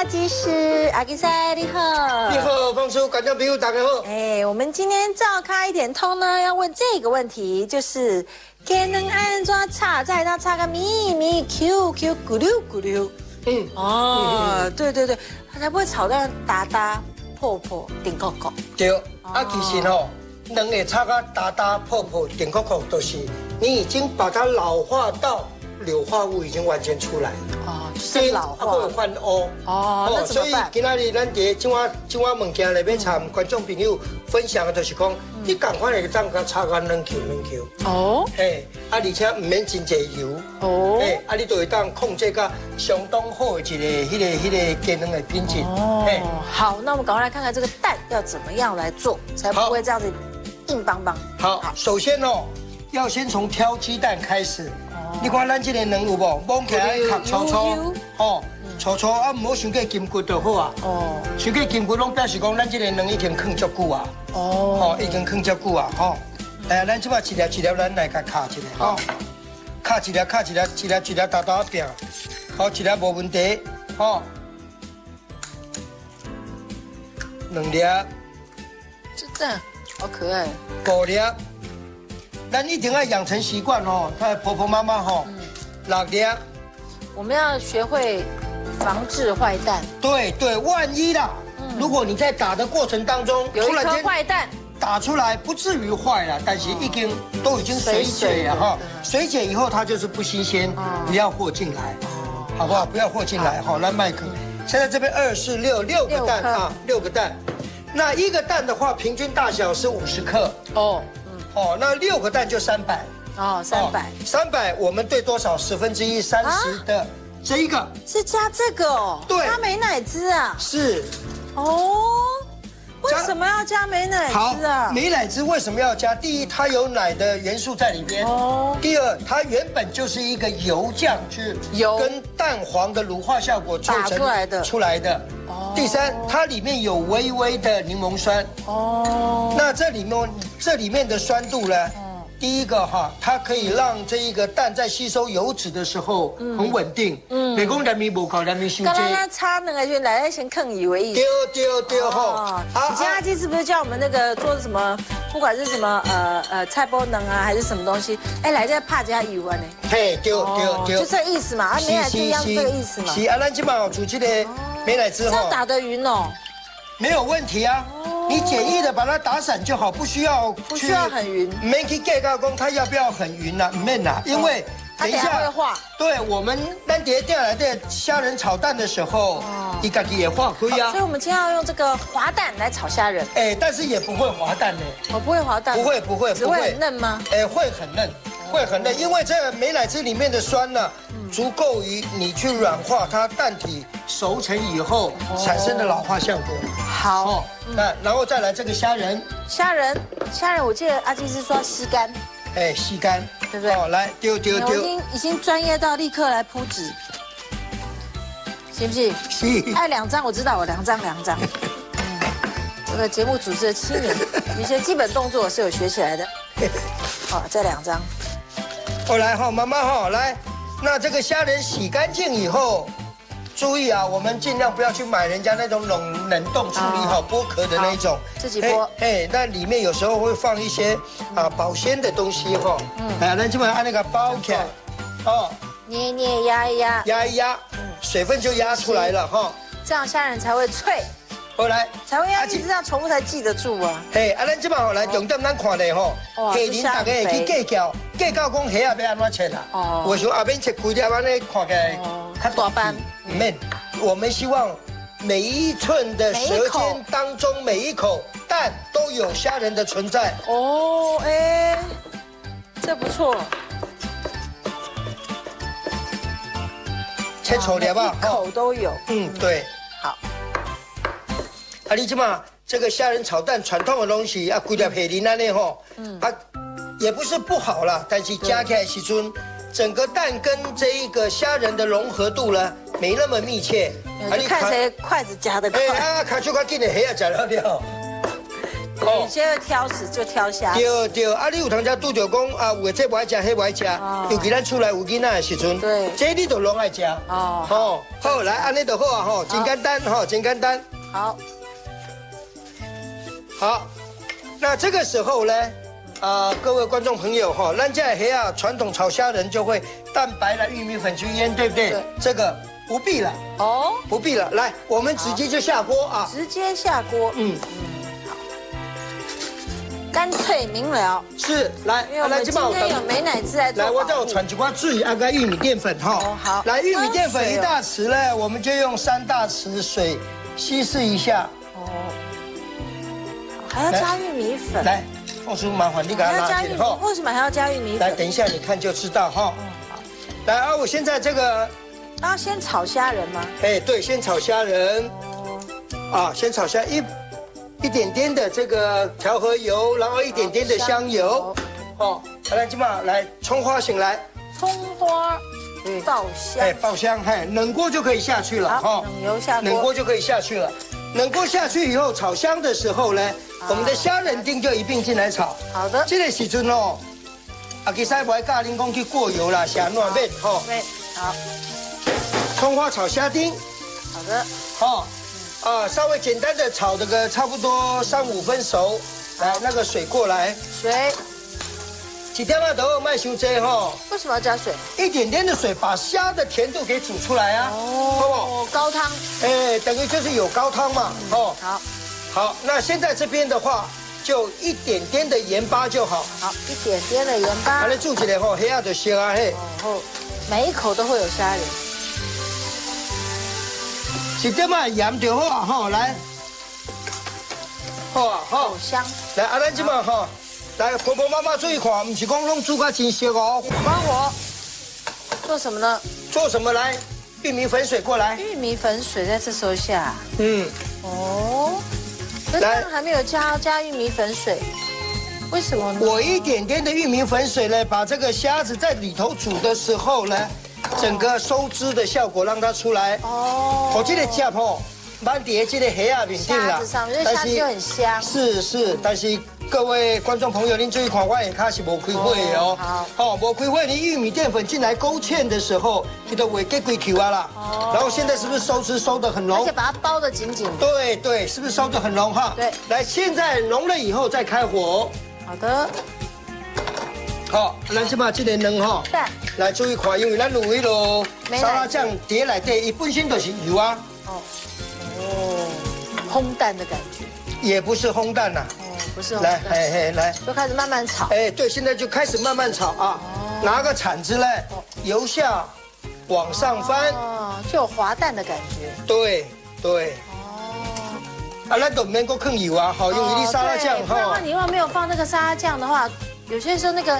阿基师，阿基赛你好。你好，方叔，观众朋友大家好。哎，我们今天照开一点通呢，要问这个问题，就是给能安装插在那插个咪咪 Q Q 咕溜咕溜。嗯，哦，对对对，它才不会吵到哒哒破破顶扣扣。对，啊，其实哦，两个插个哒哒破破顶扣扣，都是你已经把它老化到。硫化物已经完全出来了哦，是老化，会换哦哦，所以今仔日咱伫今晚今晚物件里面参观众朋友分享的就是讲，你赶快来个当个擦干两 Q 两 Q 哦，嘿，啊而且唔免真济油哦，嘿，啊你就会当控制个相当好的一个迄个迄个节能的品质哦。好，那我们赶快来看看这个蛋要怎么样来做，才不会这样子硬邦邦。好，首先哦，要先从挑鸡蛋开始。你看咱这个卵有无？摸起来壳粗粗，哦，粗粗啊，唔好伤过筋骨就好啊。哦，伤过筋骨拢表示讲咱这个卵已经放足久啊。哦，已经放足久啊，吼。哎，咱即摆一粒一粒咱来甲敲一下，吼。卡一粒，敲一粒，一粒一粒大大饼，好，一粒无问题，吼。两粒。这蛋好可爱。五粒。那一定要养成习惯哦，他婆婆妈妈哈，老爹，我们要学会防治坏蛋。对对，万一啦，如果你在打的过程当中有一颗坏蛋。打出来，不至于坏了，但是已经都已经水解了哈，水解以后它就是不新鲜，不要货进来，好不好？不要货进来哈。来麦克，现在这边二四六六个蛋啊，六个蛋，那一个蛋的话，平均大小是五十克。哦。哦，那六个蛋就三百。哦，三百，三百，我们兑多少？十分之一，三十的。这一个。是加这个哦，对，加美奶汁啊，是，哦，为什么要加美奶滋啊？美奶滋为什么要加？第一，它有奶的元素在里边哦。第二，它原本就是一个油酱汁，油跟蛋黄的乳化效果打出来的，出来的。第三，它里面有微微的柠檬酸哦。那这里面这里面的酸度呢？第一个哈，它可以让这一个蛋在吸收油脂的时候很稳定。嗯。美工人民不搞人民修刚刚他插那个就奶奶先坑以为意。丢丢丢哈。好。其他鸡是不是叫我们那个做什么？不管是什么呃呃菜包能啊，还是什么东西？哎，来这怕加油啊呢？嘿，丢丢丢。就这意思嘛，啊，没来这样这个意思嘛。是啊，咱今嘛煮这个。没来之后，这样打得匀哦，没有问题啊。你简易的把它打散就好，不需要不需要很匀。没去盖高工，它要不要很匀呢？没呐，因为等一下会化。对我们单碟掉来的虾仁炒蛋的时候，你自己也化可以啊。所以我们今天要用这个滑蛋来炒虾仁。哎，但是也不会滑蛋呢。我不会滑蛋。不会不会不会嫩吗？哎，会很嫩。会很累，因为这美乃滋里面的酸呢，足够于你去软化它蛋体熟成以后产生的老化效果。好，那然后再来这个虾仁。虾仁，虾仁，我记得阿基是说吸干。哎，吸干，对不对？哦，来丢丢丢。已经已经专业到立刻来铺纸，行不行？行。哎，两张我知道，我两张两张。这个节目主持了七年，有些基本动作是有学起来的。好，这两张。我来哈，妈妈哈，来。那这个虾仁洗干净以后，注意啊，我们尽量不要去买人家那种冷冷冻处理好剥壳的那种。自己剥。哎，那里面有时候会放一些啊保鲜的东西哈。嗯。哎，那基本上按那个包起来，哦，捏捏压一压，压一压，嗯，水分就压出来了哈。这样虾仁才会脆。后来才会要一直这样重复才记得住啊。嘿，啊，咱这嘛来重点咱看咧吼，鸡仁大家会去计较，计较讲虾啊要安怎切啦。哦。为什么阿边切几粒安尼看起来较大斑？唔免，我们希望每一寸的舌尖当中每一口蛋都有虾仁的存在。哦，哎，这不错。切丑点吧，口都有。嗯，对。好。啊，你即嘛这个虾仁炒蛋传统的东西啊，规条皮鳞那里吼，嗯，啊，也不是不好啦，但是加起来时阵，整个蛋跟这一个虾仁的融合度呢，没那么密切。啊，你看谁筷子夹的快。啊，卡住快进的黑啊，夹了掉。有些挑食就挑虾。对对，啊，你有通家拄着讲啊，有这不爱吃，迄不爱吃，尤其咱出来有囡仔的时阵，对，这你都拢爱吃。哦，好，好，来，安尼就好啊，吼，真简单，吼，真简单。好，好，那这个时候呢，啊，各位观众朋友，哈，咱家黑啊，传统炒虾仁就会蛋白了玉米粉去腌，对不对？对。这个不必了。哦。不必了，来，我们直接就下锅啊。直接下锅。嗯嗯。干脆明了，是来，来，今天有美乃滋来来，我叫我传几瓜注意啊，个玉米淀粉哈。好，来玉米淀粉一大匙呢，我们就用三大匙水稀释一下。哦，还要加玉米粉。来，凤叔麻烦你给它拉进哈。为什么还要加玉米粉？来，等一下你看就知道哈。嗯，好。来啊，我现在这个，啊，先炒虾仁吗？哎，对，先炒虾仁。哦。啊，先炒虾一。一点点的这个调和油，然后一点点的香油，好，来金宝来葱花醒来，葱花，嗯，爆香，哎，爆香，嘿，冷锅就可以下去了，哈，冷油下锅，冷锅就可以下去了，冷锅下去以后炒香的时候呢，我们的虾仁丁就一并进来炒，好的，这个时阵哦，啊，其实不爱咖喱公去过油啦，下软面，哈，好，葱花炒虾丁，好的，好。啊，稍微简单的炒这个差不多三五分熟，来那个水过来，水，几天嘛都要卖修这哈。为什么要加水？一点点的水把虾的甜度给煮出来啊。哦，高汤。哎，等于就是有高汤嘛。哦，好，好，那现在这边的话，就一点点的盐巴就好。好，一点点的盐巴。把它煮起来吼，黑下就香啊嘿。哦，每一口都会有虾仁。是这么盐就好啊，哈，来，好啊，好香。来，阿咱这么哈，来婆婆妈妈注意看，不是讲弄煮个真熟哦。帮我做什么呢？做什么来？玉米粉水过来。玉米粉水在这时候下。嗯。哦。来，还没有加加玉米粉水，为什么呢？我一点点的玉米粉水呢，把这个虾子在里头煮的时候呢。整个收汁的效果让它出来哦，我记得加破，满碟记得黑啊饼定了，但是就很香。是是，但是各位观众朋友，您注意看，我也开始无开会哦。好，好，无开会，你玉米淀粉进来勾芡的时候，你的尾给归 Q 啊啦。哦。然后现在是不是收汁收的很浓？而且把它包的紧紧。对对，是不是收的很浓哈？对。来，现在浓了以后再开火。好的。好，咱先把这个能哈，来注意看，因为咱卤一路沙拉酱碟来底，一本身都是油啊。哦，哦，烘蛋的感觉，也不是烘蛋呐。哦，不是。来，嘿嘿，来，就开始慢慢炒。哎，对，现在就开始慢慢炒啊。哦。拿个铲子来，由下往上翻。哦，就有滑蛋的感觉。对对。哦。啊，那都能够更油啊，好，用一粒沙拉酱哈。那你如果没有放那个沙拉酱的话。有些时候那个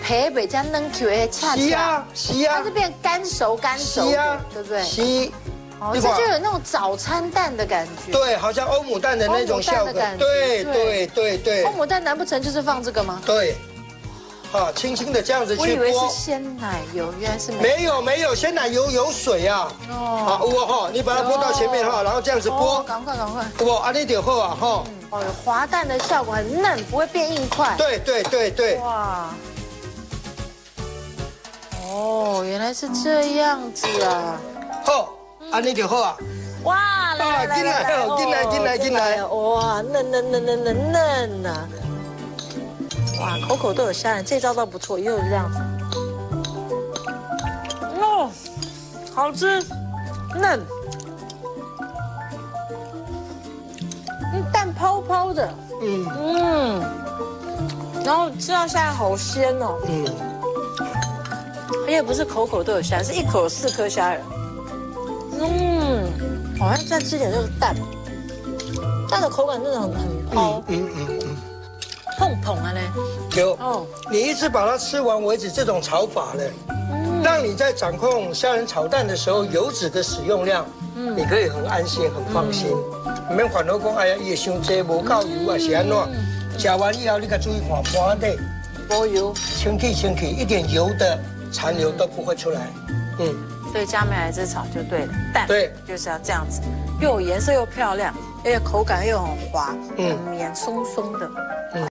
培北加嫩 Q 哎，恰恰它是变干熟干熟，对不对？是，哦，这就有那种早餐蛋的感觉。对，好像欧姆蛋的那种效果。对对对对。欧姆蛋难不成就是放这个吗？对。好，轻轻的这样子去我以为是鲜奶油，原来是没有没有鲜奶油有水啊。哦。好，我哈，你把它拨到前面哈，然后这样子拨。赶快赶快。哇，阿你点后啊哈。哦，滑蛋的效果很嫩，不会变硬块。对对对对。哇。哦，原来是这样子啊。好，阿你就好啊。哇，来来来，进来进来进来。哇，嫩嫩嫩嫩嫩嫩呐。哇，口口都有虾仁，这招倒不错，又是这样子。哦，好吃，嫩，嗯，蛋泡泡的，嗯嗯，然后吃到虾仁好鲜哦，嗯，而且不是口口都有虾仁，是一口四颗虾仁，嗯，我像再吃点这个蛋，蛋的口感真的很很包，嗯嗯嗯。碰碰啊嘞，有哦，你一直把它吃完为止，这种炒法呢，让你在掌控虾仁炒蛋的时候油脂的使用量，嗯，你可以很安心、很放心。你们烦恼讲，哎呀，也伤济无够油啊，是安怎？吃完以后，你可注意看盘底，无油，清气清气，一点油的残留都不会出来。嗯，所以加美乃滋炒就对了，蛋对，就是要这样子，又有颜色又漂亮。而且口感又很滑，很绵松松的。嗯，